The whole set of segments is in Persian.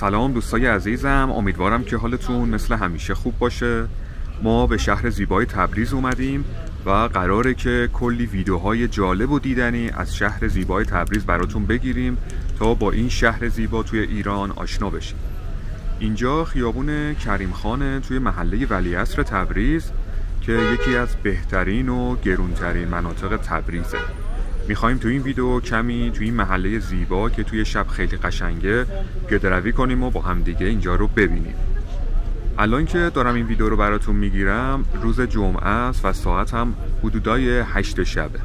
سلام دوستای عزیزم امیدوارم که حالتون مثل همیشه خوب باشه. ما به شهر زیبای تبریز اومدیم و قراره که کلی ویدیوهای جالب و دیدنی از شهر زیبای تبریز براتون بگیریم تا با این شهر زیبا توی ایران آشنا بشیم. اینجا خیابون کریم خانه توی محله ولیعصر تبریز که یکی از بهترین و گرونترین مناطق تبریزه. می‌خوایم تو این ویدیو کمی تو این محله زیبا که توی شب خیلی قشنگه گدروی کنیم و با همدیگه اینجا رو ببینیم. الان که دارم این ویدیو رو براتون می‌گیرم روز جمعه است و ساعت هم حدودای هشت شبه.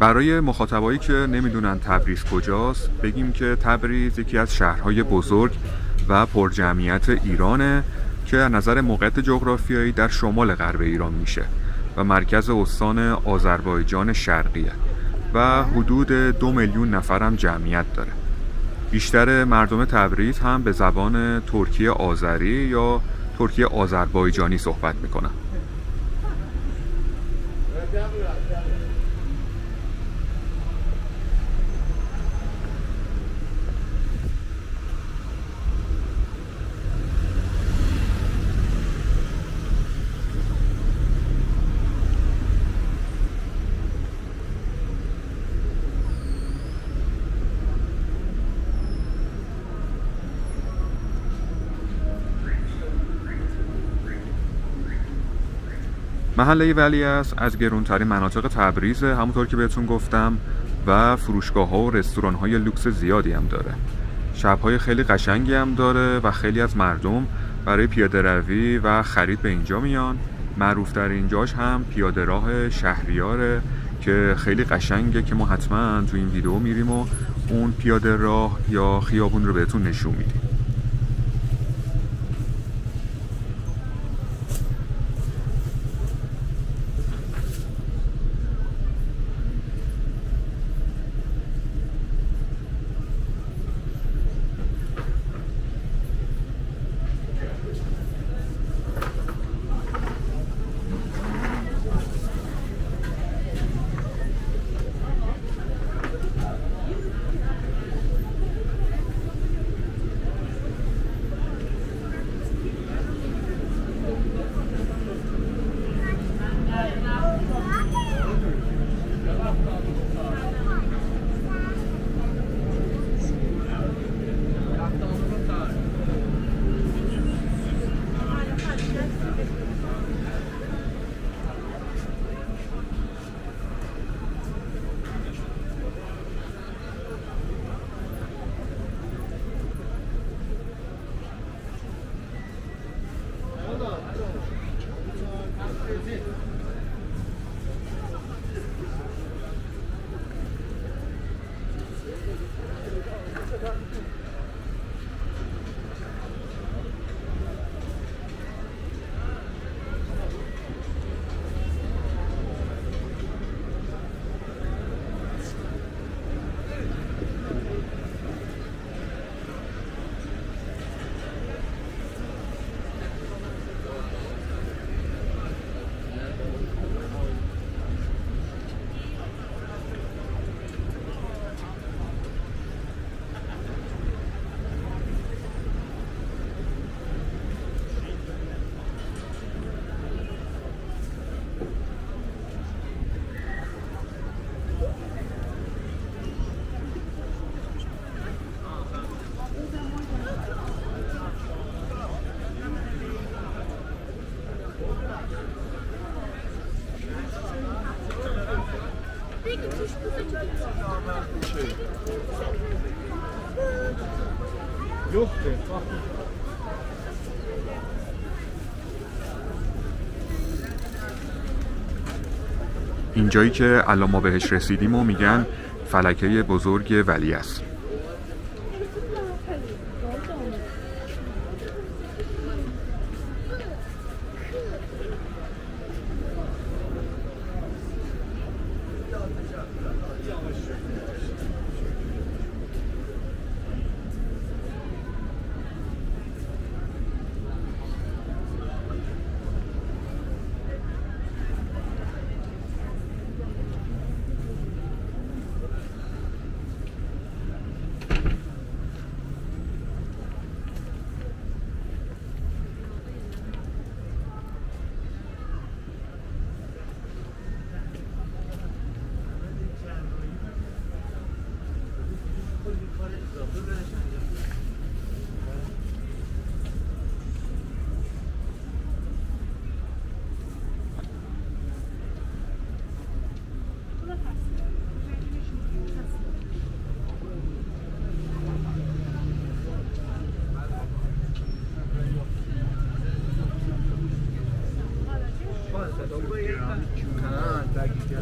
برای مخاطبایی که نمی‌دونن تبریز کجاست بگیم که تبریز یکی از شهرهای بزرگ و پرجمعیت ایرانه که از نظر موقعیت جغرافیایی در شمال غرب ایران میشه و مرکز استان آذربایجان شرقیه و حدود دو میلیون نفرم جمعیت داره. بیشتر مردم تبریز هم به زبان ترکیه آذری یا ترکیه آذربایجانی صحبت می‌کنن. محله ولی است از گرونترین مناطق تبریزه همونطور که بهتون گفتم و فروشگاه ها و رستوران های لوکس زیادی هم داره. شب های خیلی قشنگی هم داره و خیلی از مردم برای پیاده روی و خرید به اینجا میان. معروف در اینجاش هم پیاده راه شهریاره که خیلی قشنگه که ما حتما تو این ویدیو میریم و اون پیاده راه یا خیابون رو بهتون نشون میدیم. اینجایی که الان ما بهش رسیدیم و میگن فلکه بزرگ ولی است. Ha, takipçi.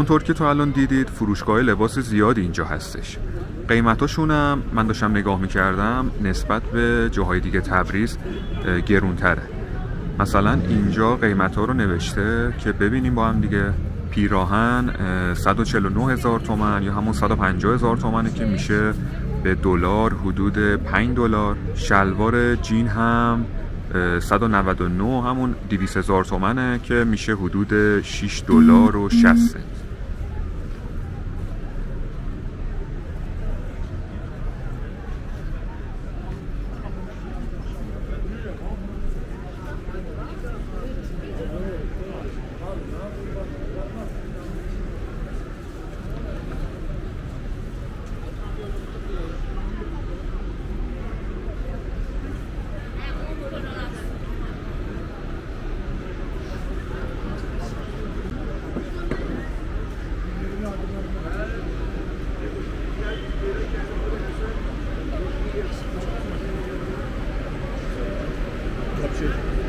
همونطور که تو الان دیدید فروشگاه لباس زیادی اینجا هستش. قیمتاشون هم من داشتم نگاه می‌کردم نسبت به جاهای دیگه تبریز گرونتره. مثلا اینجا قیمت ها رو نوشته که ببینیم با هم دیگه پیراهن 149 هزار تومن یا همون 150 هزار تومنه که میشه به دلار حدود 5 دلار. شلوار جین هم 199 همون 200 هزار تومنه که میشه حدود 6 دلار و 60 سنت. future.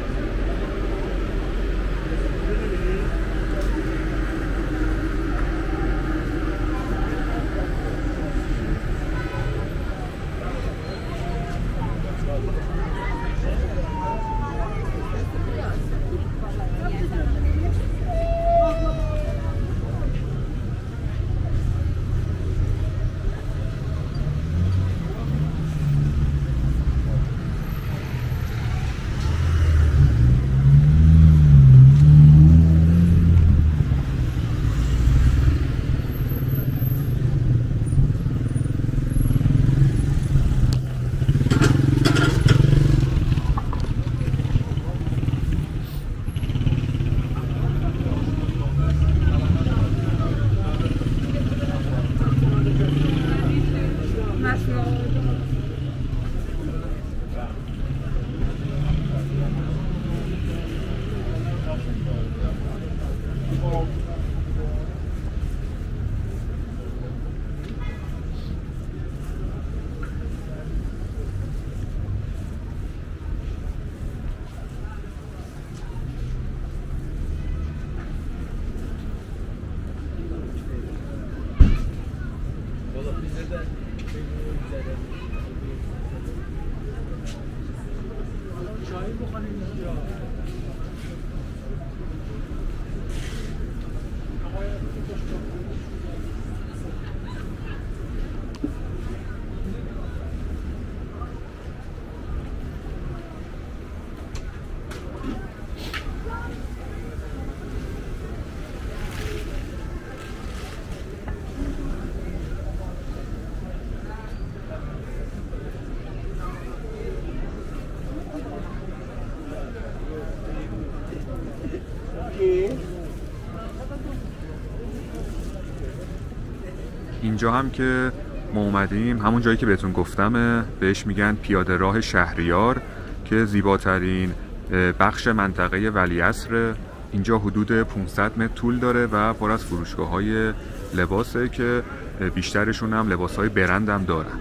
اینجا هم که ما اومدیم همون جایی که بهتون گفتم بهش میگن پیاده راه شهریار که زیباترین بخش منطقه ولیعصر. اینجا حدود 500 متر طول داره و پر از فروشگاه های لباسه که بیشترشون هم لباس های برند هم دارن.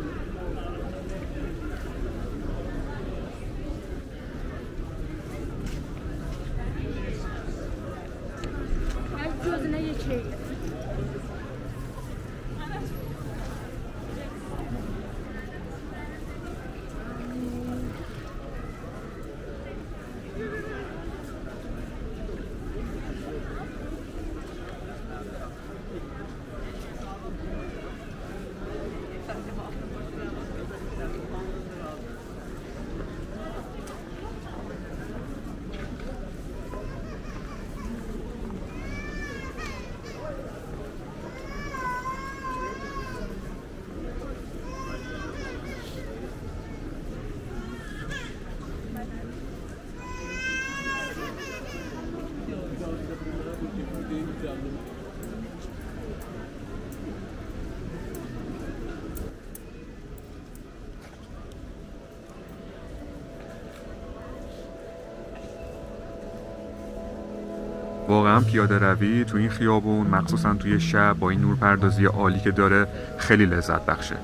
واقعا پیاده روی تو این خیابون مخصوصا توی شب با این نورپردازی عالی که داره خیلی لذت بخشه.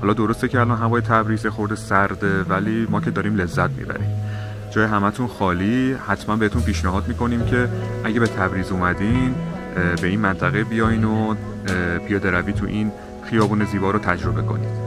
حالا درسته که الان هوای تبریز خورده سرده ولی ما که داریم لذت می‌بریم. جای همتون خالی حتما بهتون پیشنهاد می‌کنیم که اگه به تبریز اومدین به این منطقه بیاین و پیاده روی تو این خیابون زیبا رو تجربه کنید.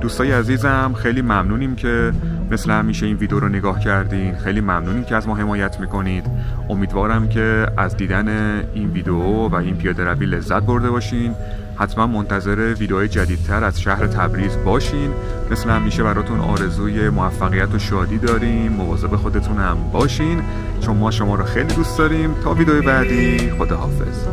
دوستای عزیزم خیلی ممنونیم که مثل همیشه این ویدیو رو نگاه کردین. خیلی ممنونیم که از ما حمایت می‌کنید. امیدوارم که از دیدن این ویدیو و این پیاده روی لذت برده باشین. حتما منتظر ویدیوهای جدیدتر از شهر تبریز باشین. مثل همیشه براتون آرزوی موفقیت و شادی داریم. مواظب خودتون هم باشین. چون ما شما رو خیلی دوست داریم. تا ویدیو بعدی خداحافظ.